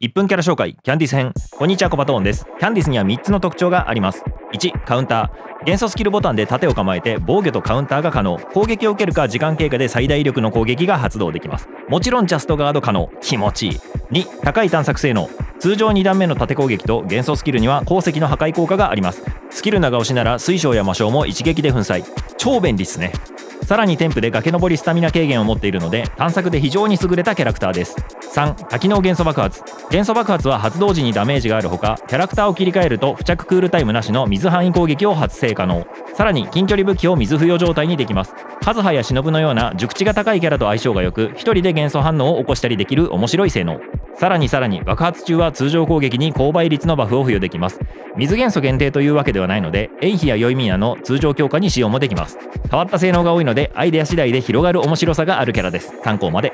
1分キャラ紹介キャンディス編。こんにちはコバトーンです。キャンディスには3つの特徴があります。1カウンター。元素スキルボタンで盾を構えて防御とカウンターが可能。攻撃を受けるか時間経過で最大威力の攻撃が発動できます。もちろんジャストガード可能。気持ちいい。2高い探索性能。通常2段目の盾攻撃と元素スキルには鉱石の破壊効果があります。スキル長押しなら水晶や魔晶も一撃で粉砕。超便利っすね。さらに添付で崖登りスタミナ軽減を持っているので探索で非常に優れたキャラクターです。3多機能元素爆発。元素爆発は発動時にダメージがあるほかキャラクターを切り替えると付着クールタイムなしの水範囲攻撃を発生可能。さらに近距離武器を水付与状態にできます。カズハや忍のような熟知が高いキャラと相性が良く一人で元素反応を起こしたりできる面白い性能。さらにさらに爆発中は通常攻撃に高倍率のバフを付与できます。水元素限定というわけではないのでエイヒやヨイミヤの通常強化に使用もできます。変わった性能が多いのでアイデア次第で広がる面白さがあるキャラです。参考まで。